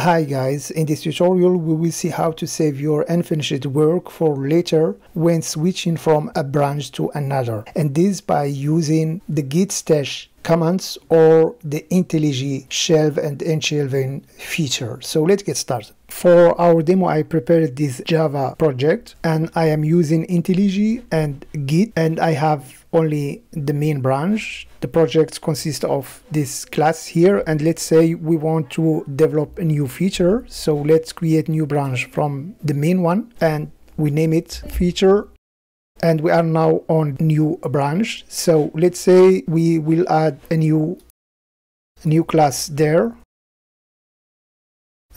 Hi guys, in this tutorial we will see how to save your unfinished work for later when switching from a branch to another and this by using the git stash commands or the IntelliJ shelf and unshelving feature. So let's get started. For our demo I prepared this Java project and I am using IntelliJ and Git and I have only the main branch. The project consists of this class here and let's say we want to develop a new feature. So let's create new branch from the main one and we name it feature and we are now on new branch. So let's say we will add a new new class there.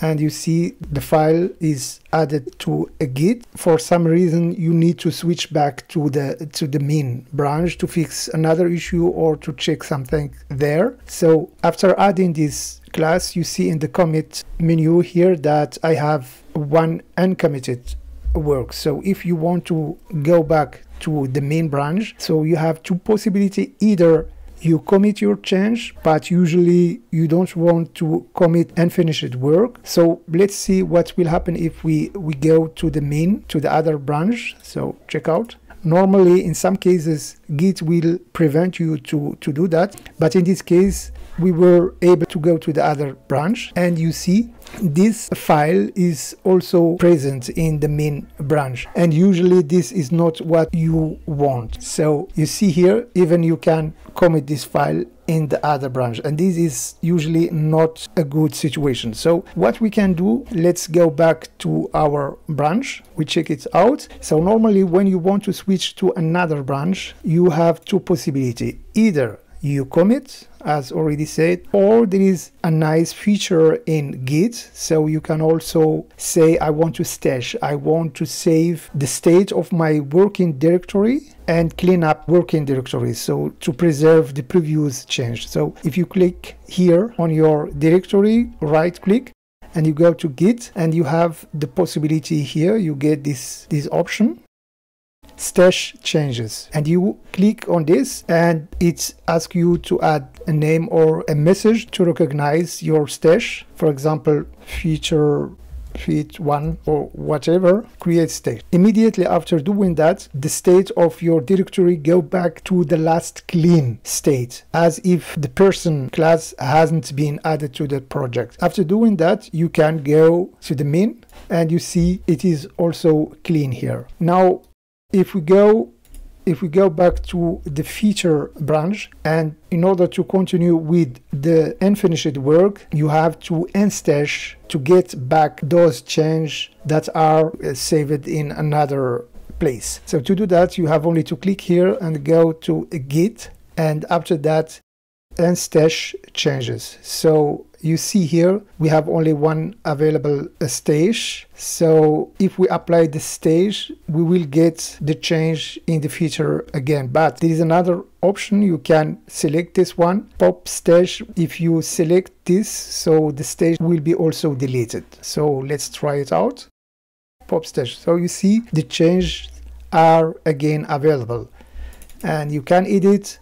And you see the file is added to a git. For some reason you need to switch back to the to the main branch to fix another issue or to check something there. So after adding this class you see in the commit menu here that i have one uncommitted work so if you want to go back to the main branch so you have two possibility either you commit your change, but usually you don't want to commit unfinished work. So let's see what will happen if we, we go to the main, to the other branch. So check out. Normally, in some cases, Git will prevent you to, to do that. But in this case, we were able to go to the other branch. And you see this file is also present in the main branch. And usually this is not what you want. So you see here even you can commit this file in the other branch. And this is usually not a good situation. So what we can do let's go back to our branch. We check it out. So normally when you want to switch to another branch you have two possibility. Either you commit as already said or there is a nice feature in git so you can also say i want to stash. I want to save the state of my working directory and clean up working directories so to preserve the previous change so if you click here on your directory right click and you go to git and you have the possibility here you get this this option stash changes. And you click on this and it asks you to add a name or a message to recognize your stash. For example feature feed one or whatever create state. Immediately after doing that the state of your directory go back to the last clean state as if the person class hasn't been added to the project. After doing that you can go to the min and you see it is also clean here. Now if we go if we go back to the feature branch and in order to continue with the unfinished work you have to unstash to get back those changes that are uh, saved in another place. So to do that you have only to click here and go to git and after that unstash changes. So you see here we have only one available uh, stash. So if we apply the stash we will get the change in the feature again. But there is another option. You can select this one pop stash. If you select this so the stash will be also deleted. So let's try it out. Pop stash. So you see the change are again available. And you can edit.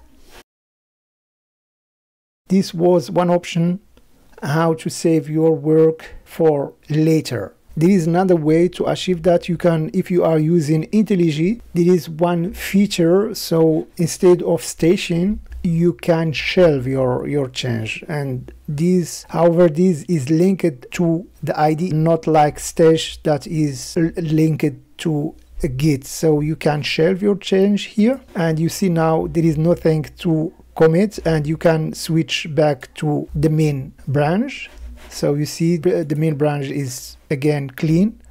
This was one option how to save your work for later. There is another way to achieve that. You can, if you are using IntelliJ, there is one feature. So instead of stashing, you can shelve your your change and this however this is linked to the id not like stash that is linked to a git so you can shelve your change here and you see now there is nothing to commit and you can switch back to the main branch. So you see the main branch is again clean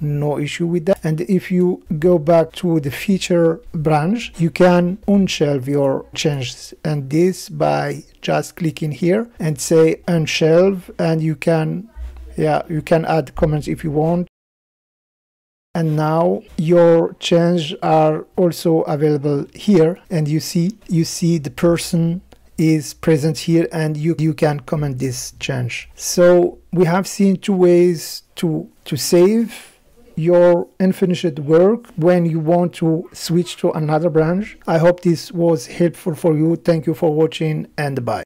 no issue with that. And if you go back to the feature branch you can unshelve your changes. And this by just clicking here and say unshelve and you can yeah you can add comments if you want and now your change are also available here. And you see you see the person is present here and you you can comment this change. So we have seen two ways to to save your unfinished work when you want to switch to another branch. I hope this was helpful for you. Thank you for watching and bye